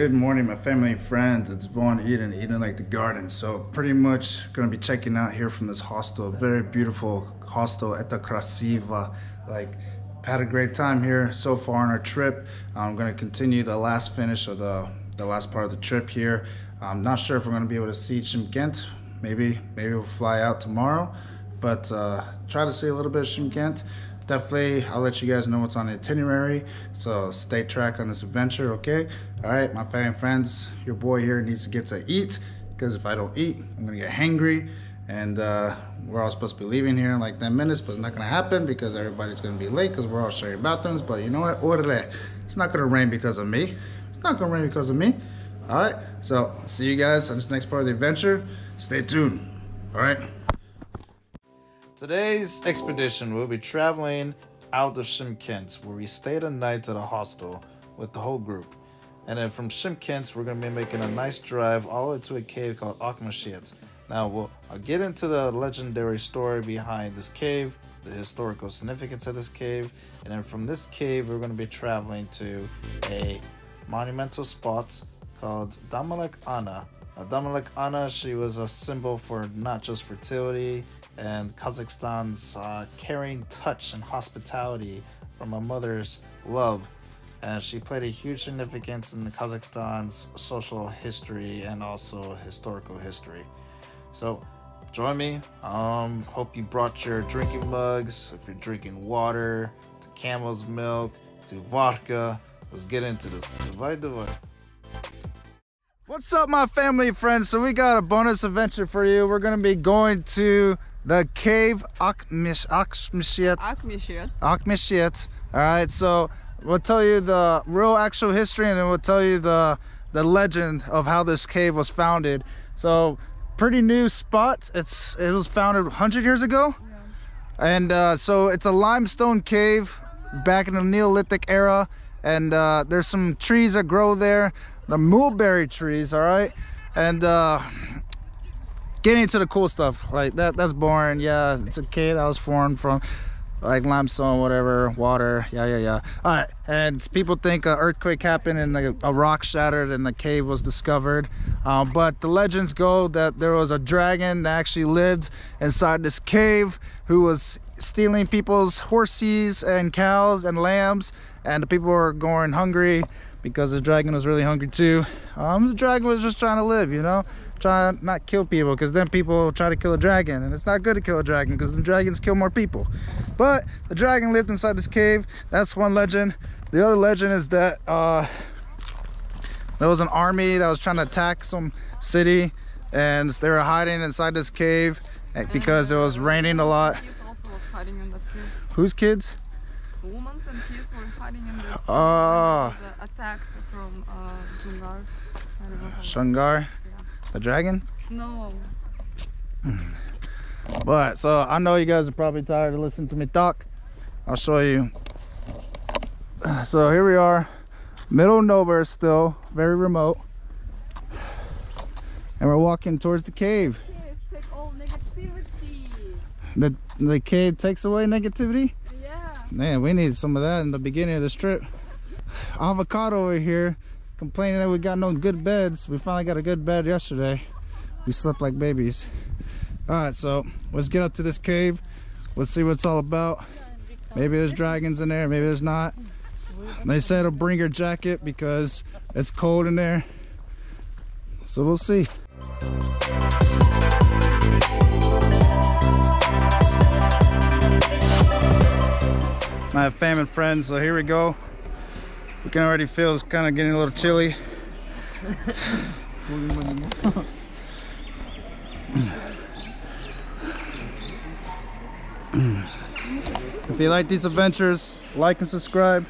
Good morning, my family and friends. It's Von Eden, Eden like the garden. So pretty much gonna be checking out here from this hostel. Very beautiful hostel, Eta Krasiva. Like, had a great time here so far on our trip. I'm gonna continue the last finish of the, the last part of the trip here. I'm not sure if we're gonna be able to see Shymkent. Maybe, maybe we'll fly out tomorrow, but uh, try to see a little bit of Shymkent definitely I'll let you guys know what's on the itinerary. So stay track on this adventure, okay? All right, my family friends, your boy here needs to get to eat because if I don't eat, I'm gonna get hangry. And uh, we're all supposed to be leaving here in like 10 minutes, but it's not gonna happen because everybody's gonna be late because we're all sharing bathrooms. But you know what? Order It's not gonna rain because of me. It's not gonna rain because of me. All right, so see you guys on this next part of the adventure. Stay tuned. All right. Today's expedition we'll be traveling out of Shymkent, where we stayed a night at a hostel with the whole group. And then from Shymkent, we're going to be making a nice drive all the way to a cave called Akhmeshet. Now, we'll, I'll get into the legendary story behind this cave, the historical significance of this cave, and then from this cave, we're going to be traveling to a monumental spot called Damalek Ana. Now, Damalek Ana, she was a symbol for not just fertility and Kazakhstan's uh, caring touch and hospitality from a mother's love. And she played a huge significance in Kazakhstan's social history and also historical history. So join me. Um, hope you brought your drinking mugs. If you're drinking water, to camel's milk, to vodka. Let's get into this. Divide, divide. What's up, my family friends? So we got a bonus adventure for you. We're gonna be going to the cave Akhmeshet. Akhmeshet. Akhmeshet. All right, so we'll tell you the real actual history and then we'll tell you the the legend of how this cave was founded. So pretty new spot. It's it was founded 100 years ago. Yeah. And uh, so it's a limestone cave back in the Neolithic era. And uh, there's some trees that grow there. The mulberry trees, all right? And uh, getting into the cool stuff like that that's boring yeah it's a cave that was formed from like limestone whatever water yeah yeah yeah. All right and people think an earthquake happened and the, a rock shattered and the cave was discovered. Um, but the legends go that there was a dragon that actually lived inside this cave who was stealing people's horses and cows and lambs. And the people were going hungry because the dragon was really hungry too. Um, the dragon was just trying to live you know try not kill people because then people try to kill a dragon and it's not good to kill a dragon because the dragons kill more people. But the dragon lived inside this cave. That's one legend. The other legend is that uh, there was an army that was trying to attack some city and they were hiding inside this cave because it was raining a lot. Whose kids? Women and kids were hiding in the oh attacked from uh, Jungar. Shangar the dragon? No. Mm. but so I know you guys are probably tired of listening to me talk. I'll show you. So here we are, middle of nowhere still, very remote. And we're walking towards the cave. The, the cave takes away negativity? Yeah. Man, we need some of that in the beginning of this trip. Avocado over here complaining that we got no good beds. We finally got a good bed yesterday. We slept like babies. All right, so let's get up to this cave. Let's see what it's all about. Maybe there's dragons in there, maybe there's not. They said to bring your jacket because it's cold in there. So we'll see. My and friends, so here we go. We can already feel it's kind of getting a little chilly. if you like these adventures, like and subscribe.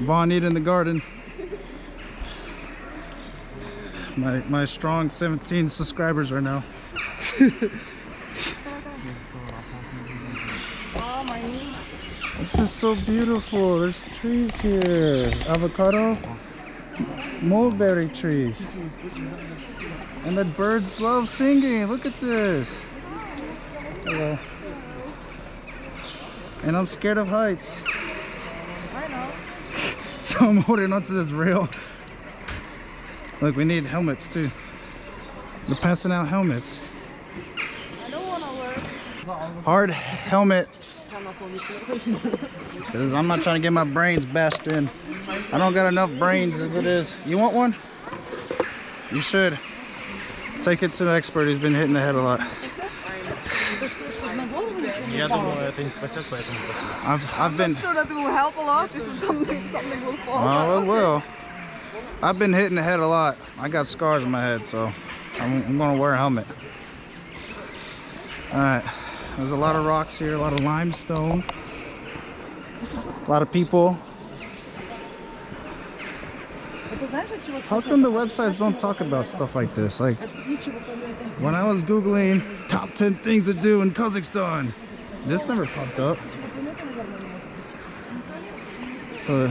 Von Eden the Garden. My, my strong 17 subscribers right now. This is so beautiful. There's trees here. Avocado. Mulberry trees. And the birds love singing. Look at this. Hello. And I'm scared of heights. So I'm holding onto this rail. Look, we need helmets too. They're passing out helmets. I don't wanna wear. Hard helmets. Because I'm not trying to get my brains bashed in. I don't got enough brains as it is. You want one? You should. Take it to an expert who's been hitting the head a lot. I've, I've been... sure that will help a lot if something, something will fall Oh, it will. I've been hitting the head a lot. I got scars on my head, so I'm, I'm going to wear a helmet. All right. There's a lot of rocks here, a lot of limestone, a lot of people. How come the websites don't talk about stuff like this? Like when I was googling top 10 things to do in Kazakhstan, this never popped up. So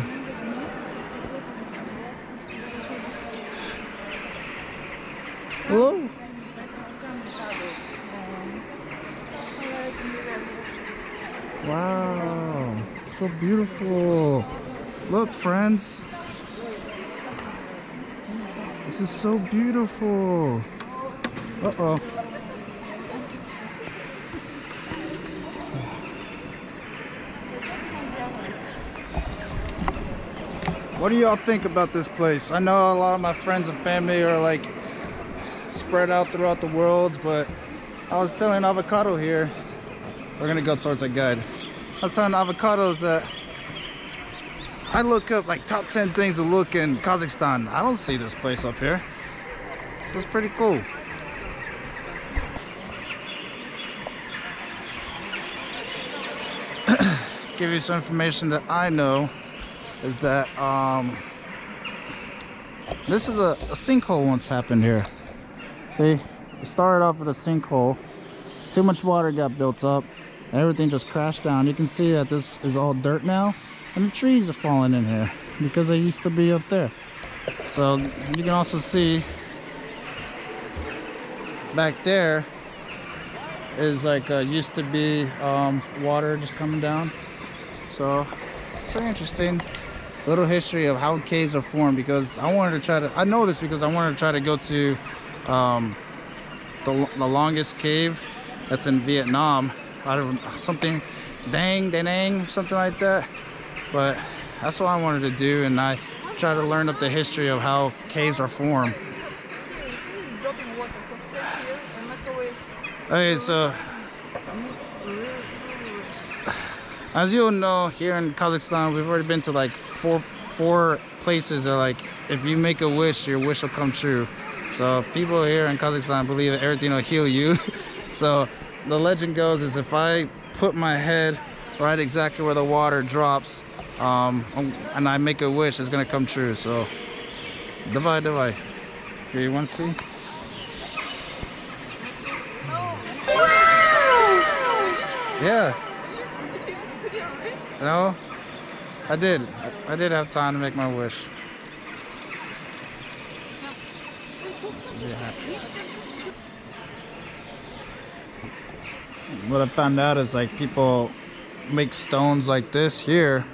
Whoa. Wow, so beautiful. Look, friends. This is so beautiful. Uh-oh. What do y'all think about this place? I know a lot of my friends and family are like spread out throughout the world, but I was telling Avocado here, we're gonna go towards that guide. I was telling Avocados that I look up like top 10 things to look in Kazakhstan. I don't see this place up here. So it's pretty cool. Give you some information that I know is that um, this is a, a sinkhole once happened here. See, it started off with a sinkhole. Too much water got built up. Everything just crashed down. You can see that this is all dirt now. And the trees are falling in here because they used to be up there. So you can also see back there is like uh, used to be um, water just coming down. So pretty interesting little history of how caves are formed because I wanted to try to I know this because I wanted to try to go to um, the, the longest cave that's in Vietnam out of something Dang Da Nang something like that. But that's what I wanted to do and I try to learn up the history of how caves are formed. Okay so as you'll know here in Kazakhstan we've already been to like four four places that like if you make a wish your wish will come true. So people here in Kazakhstan believe that everything will heal you. So the legend goes is if I put my head right exactly where the water drops um, and I make a wish it's gonna come true so давай давай here you want to see yeah Did you, did you wish? No, I did. I did have time to make my wish. What I found out is like people make stones like this here,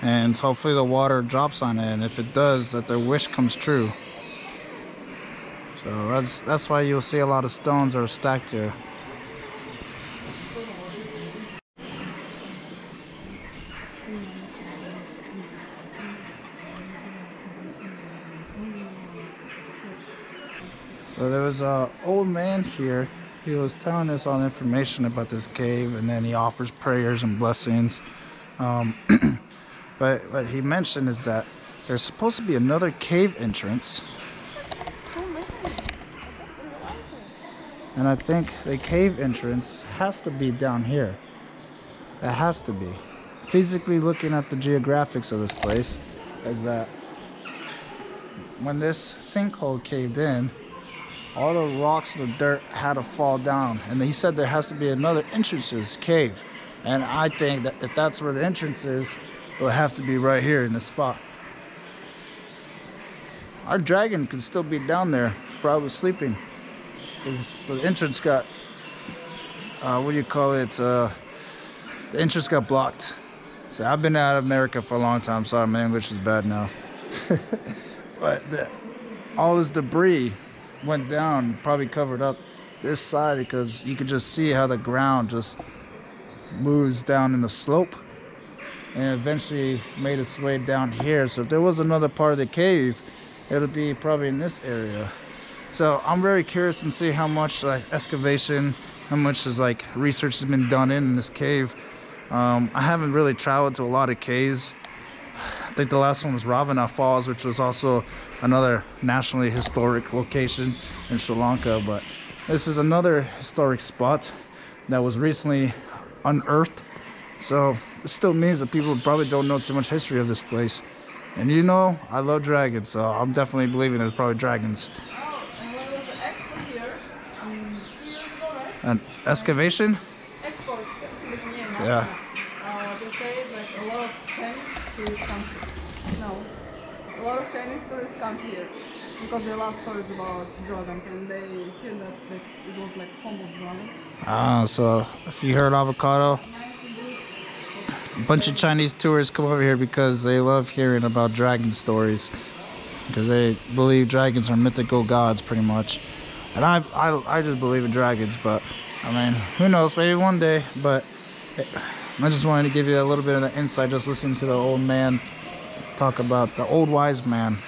and hopefully the water drops on it, and if it does, that their wish comes true. So that's that's why you'll see a lot of stones are stacked here. So there was a old man here. He was telling us all the information about this cave, and then he offers prayers and blessings. Um, but what he mentioned is that there's supposed to be another cave entrance, and I think the cave entrance has to be down here. It has to be. Physically looking at the geographics of this place, is that when this sinkhole caved in, all the rocks and the dirt had to fall down. And he said there has to be another entrance to this cave. And I think that if that's where the entrance is, it will have to be right here in this spot. Our dragon could still be down there, probably sleeping. the entrance got, uh, what do you call it? Uh, the entrance got blocked. So I've been out of America for a long time. Sorry, my English is bad now. but the, all this debris went down, probably covered up this side because you could just see how the ground just moves down in the slope and eventually made its way down here. So if there was another part of the cave, it'll be probably in this area. So I'm very curious and see how much like excavation, how much is like research has been done in this cave. Um, I haven't really traveled to a lot of caves. I think the last one was Ravana Falls, which was also another nationally historic location in Sri Lanka. But this is another historic spot that was recently unearthed. So it still means that people probably don't know too much history of this place. And you know, I love dragons, so I'm definitely believing there's probably dragons. Oh, and when was the expo here? Um, two years ago, right? An excavation? Expo expo- exhibition here in Yeah. Astana. Uh, they say like a lot of Chinese tourists come here. No. A lot of Chinese tourists come here because they love stories about dragons and they hear that, it was like home of. Ah, so if you heard avocado, a bunch of Chinese tourists come over here because they love hearing about dragon stories. Because they believe dragons are mythical gods, pretty much. And I, I, I just believe in dragons, but I mean, who knows? Maybe one day. But I just wanted to give you a little bit of the insight, just listening to the old man talk about the old wise man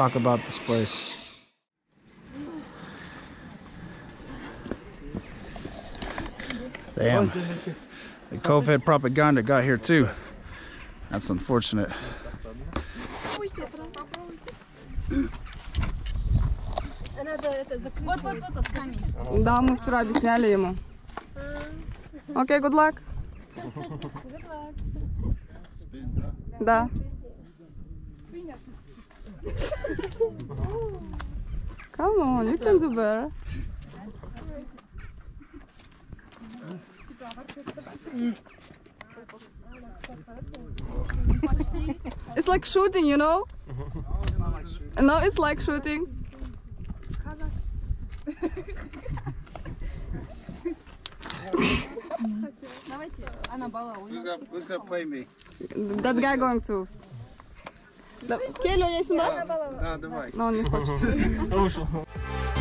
talk about this place. Damn. The COVID propaganda got here too. That's unfortunate. Надо это закрыть. Вот, вот, вот, камень. Да, мы вчера объясняли ему. Окей, good luck. Да. Come on, you can do better. It's like shooting, you know? No, it's like shooting. Who's gonna, play me? That guy going to. Да. Келли, у него сюда? Да, давай. Но он не хочет.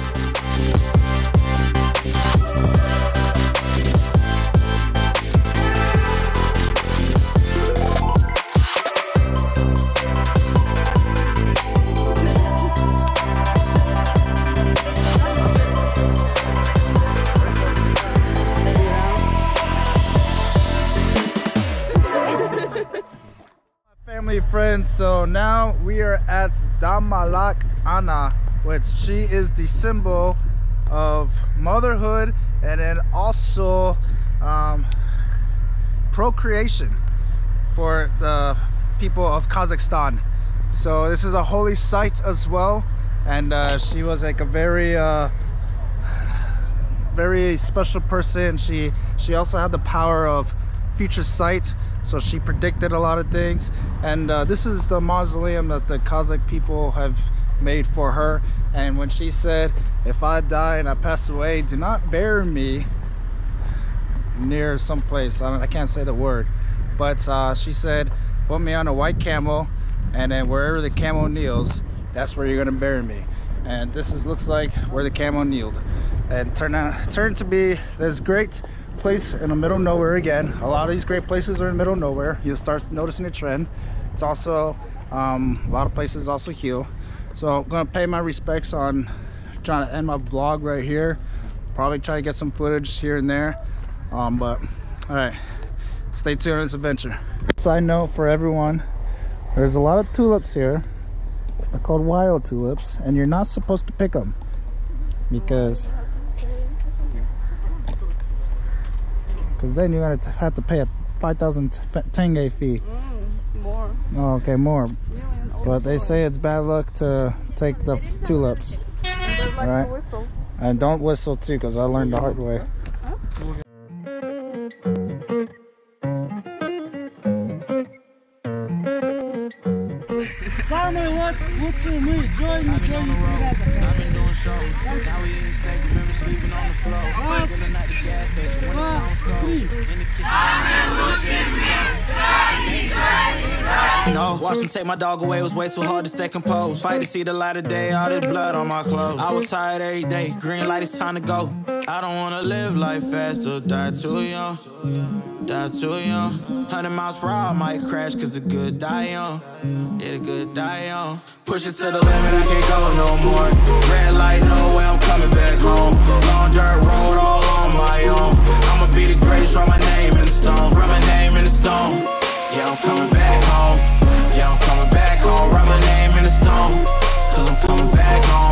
So now we are at damalak ana which she is the symbol of motherhood and then also um, procreation for the people of kazakhstan so this is a holy site as well and uh, she was like a very uh, very special person. She she also had the power of future sight, so she predicted a lot of things. And uh, this is the mausoleum that the Kazakh people have made for her. And when she said, "If I die and I pass away, do not bury me near some place," I, I can't say the word, but uh, she said, "Put me on a white camel, and then wherever the camel kneels, that's where you're gonna bury me." And this is looks like where the camel kneeled and turned out turned to be this great place in the middle of nowhere again. A lot of these great places are in the middle of nowhere. You'll start noticing a trend. It's also um, a lot of places also heal. So i'm gonna pay my respects on trying to end my vlog right here. Probably try to get some footage here and there. Um, but all right stay tuned on this adventure. Side note for everyone there's a lot of tulips here. They're called wild tulips and you're not supposed to pick them because because then you're gonna have to pay a 5000 tenge fee Mm, more. oh, okay more Million. but they more. say it's bad luck to take the tulips And they like Alright. and don't whistle too because i learned the hard way What? What team? We enjoy you, enjoy you. I've been doing shows. Now we eating steak. Remember sleeping on the floor. What? Feeling at the gas station when the time's cold. In the kitchen. I'm losing You know, watch them take my dog away. It was way too hard to stay composed. Fight to see the light of day. All this blood on my clothes. I was tired every day. Green light, it's time to go. I don't wanna live life fast or die too young. Die too young. 100 miles per hour might crash, cause a good die young. Yeah, a good die young. Push it to the limit, I can't go no more. Red light, no way, I'm coming back home. Long dirt road, all on my own. I'ma be the greatest, write my name in the stone. Write my name in the stone. Yeah, I'm coming back home. Yeah, I'm coming back home. Write my name in the stone. Cause I'm coming back home.